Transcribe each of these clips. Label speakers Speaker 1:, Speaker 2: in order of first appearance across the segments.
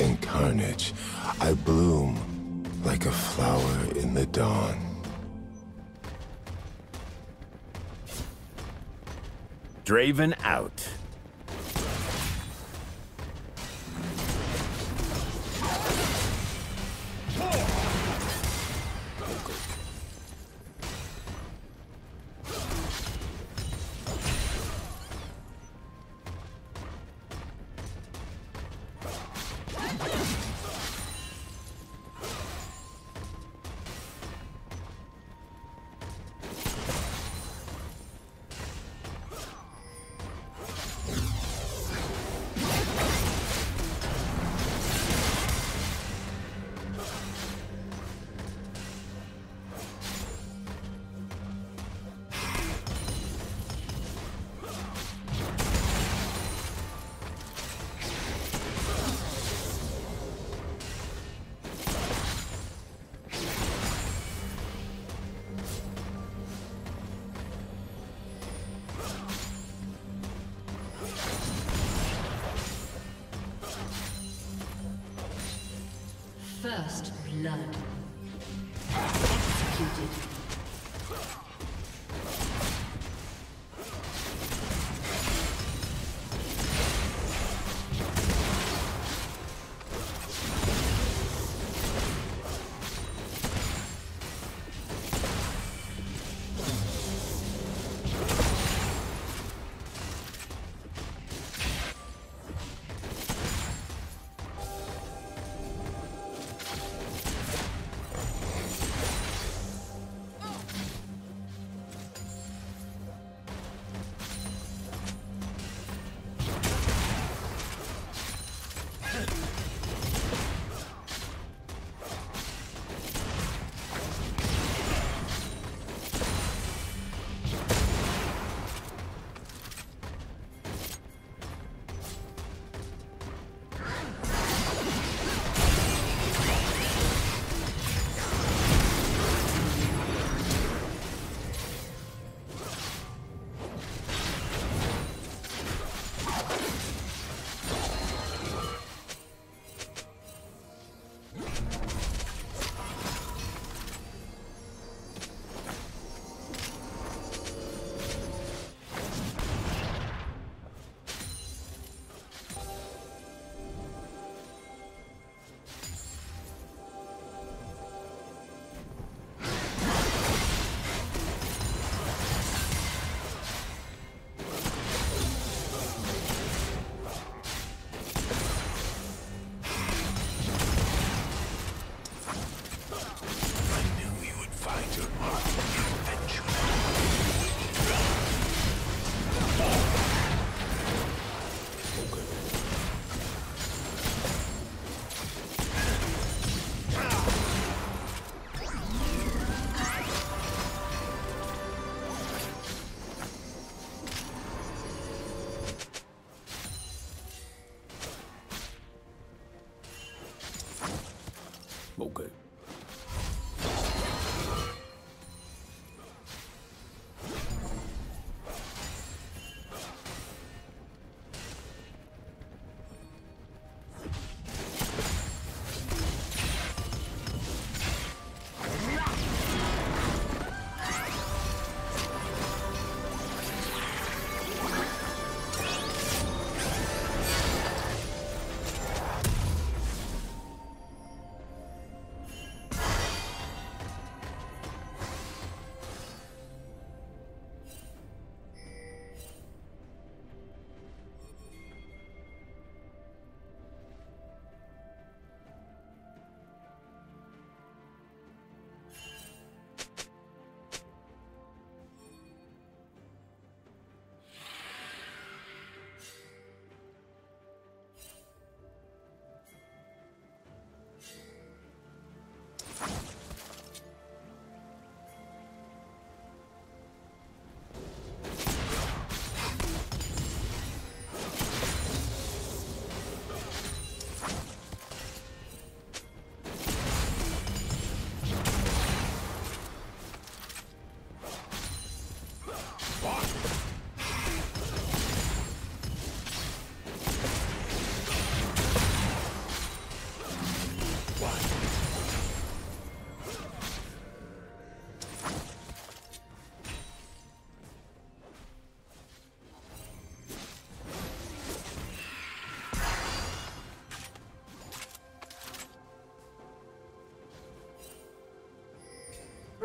Speaker 1: and carnage, I bloom like a flower in the dawn.
Speaker 2: Draven out.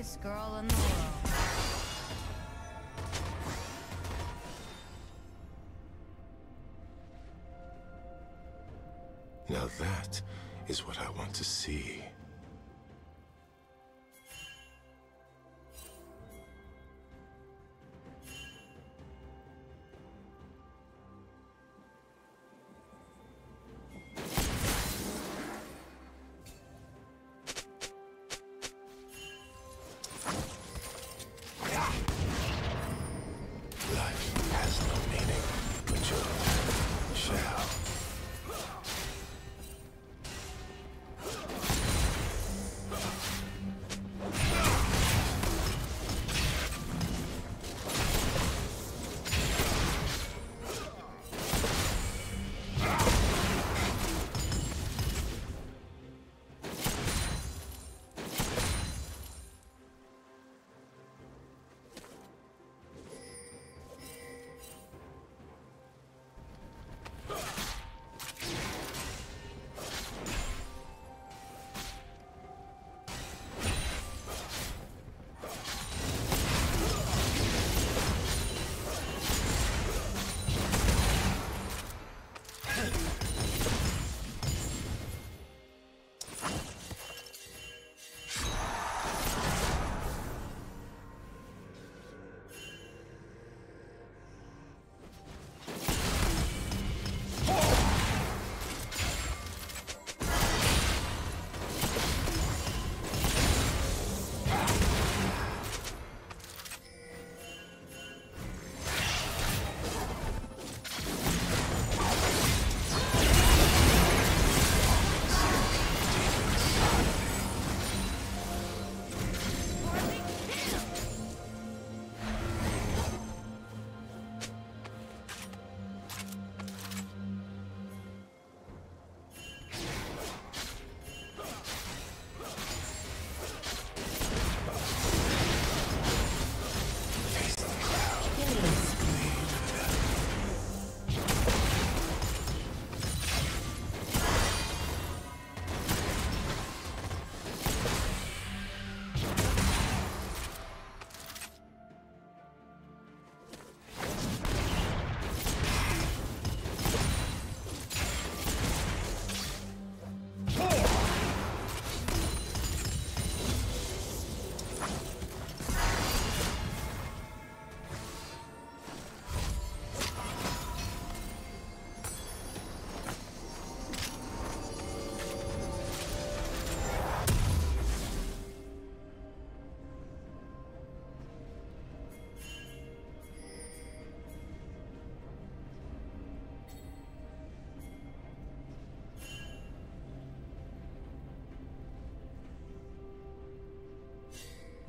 Speaker 3: Happiest girl in the world.
Speaker 1: Now that is what I want to see.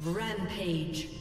Speaker 2: Rampage.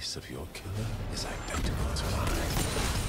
Speaker 1: face of your killer is identical to mine.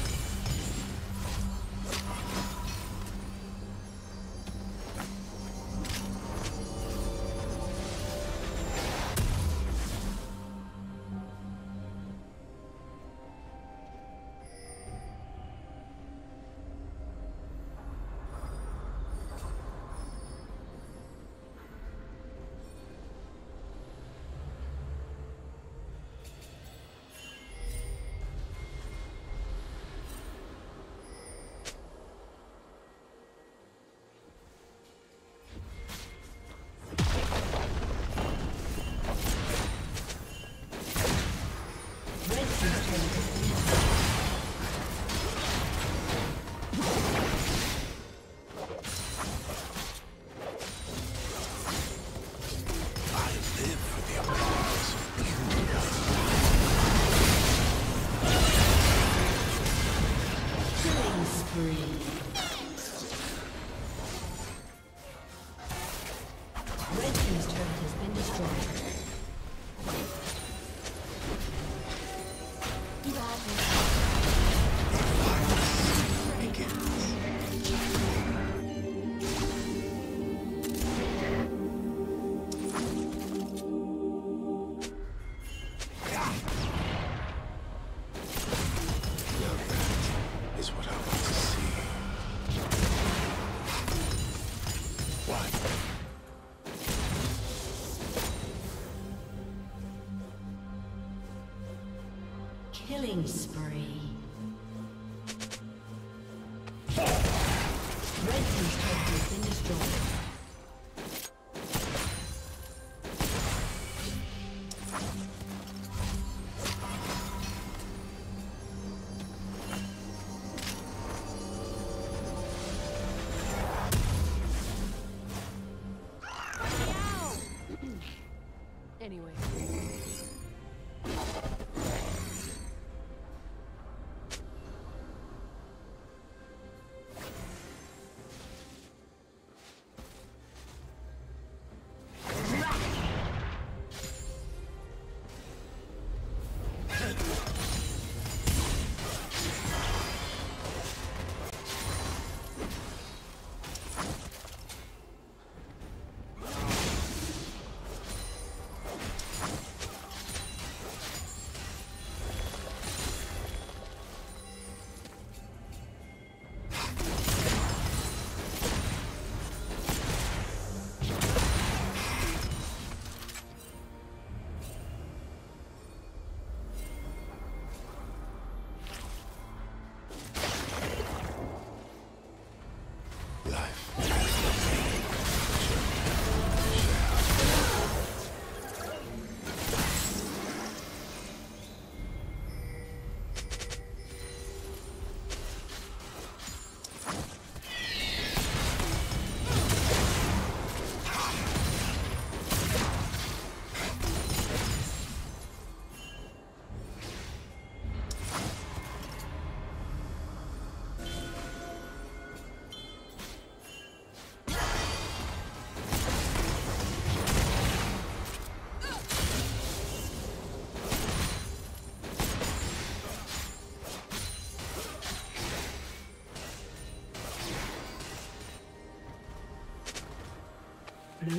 Speaker 2: Killing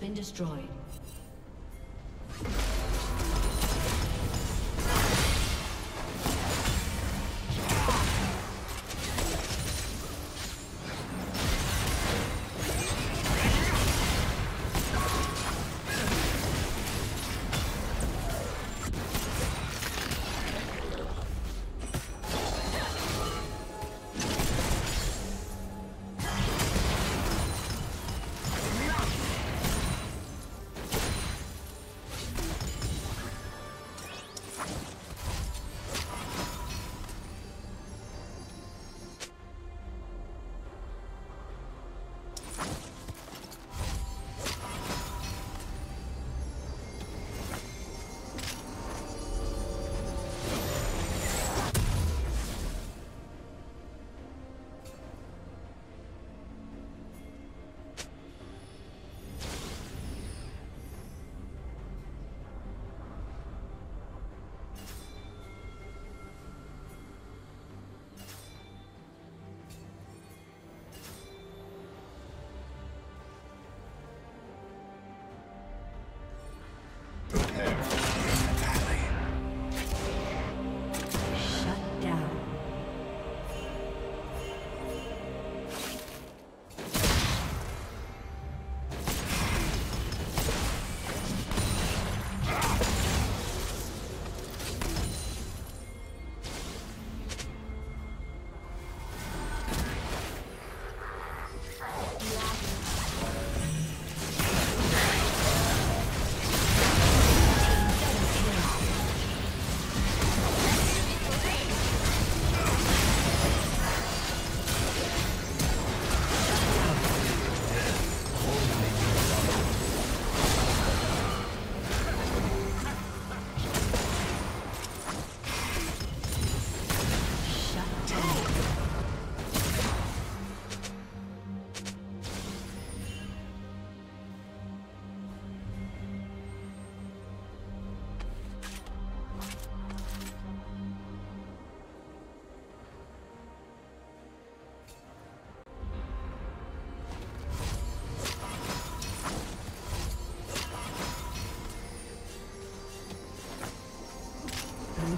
Speaker 2: Been destroyed.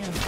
Speaker 2: Kill.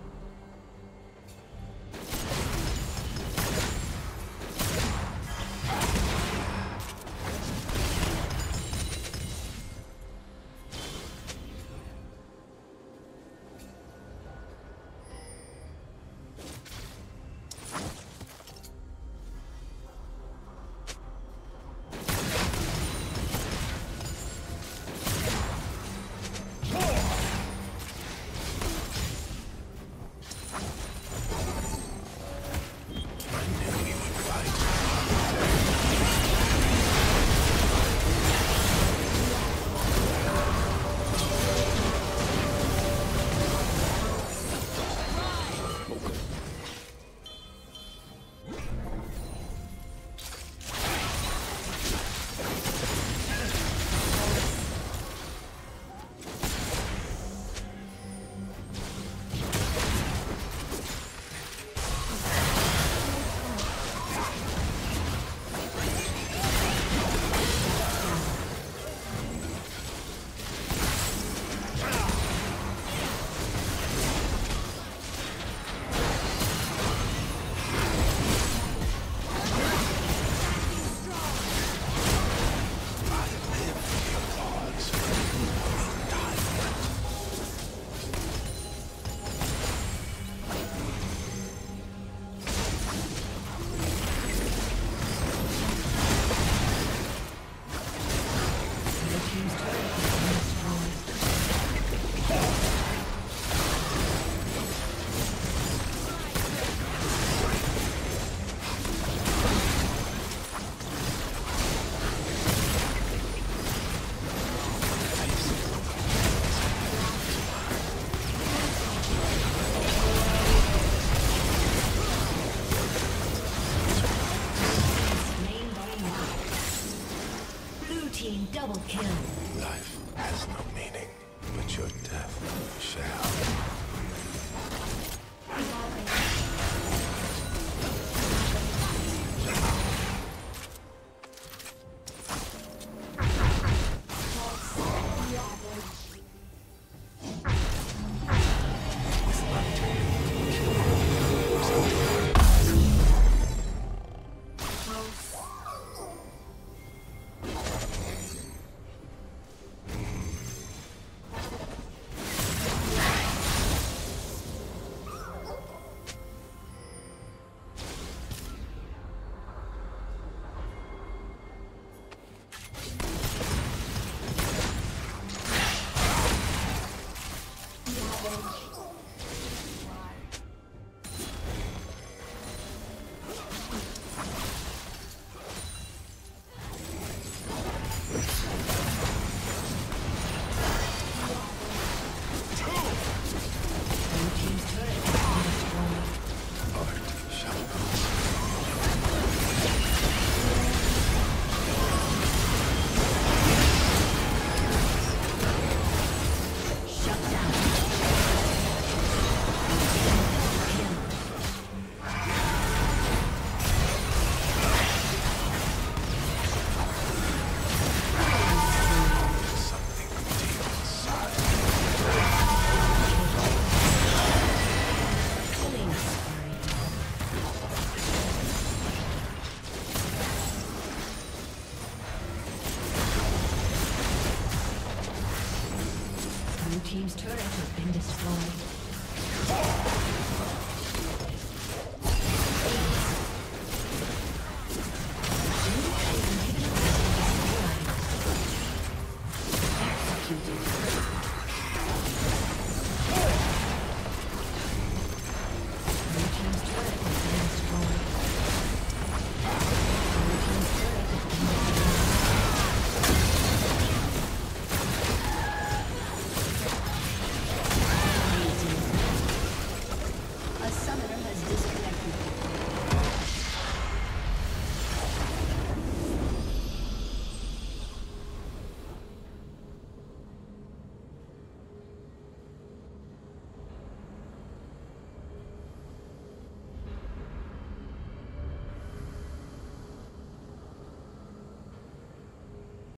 Speaker 2: Kill.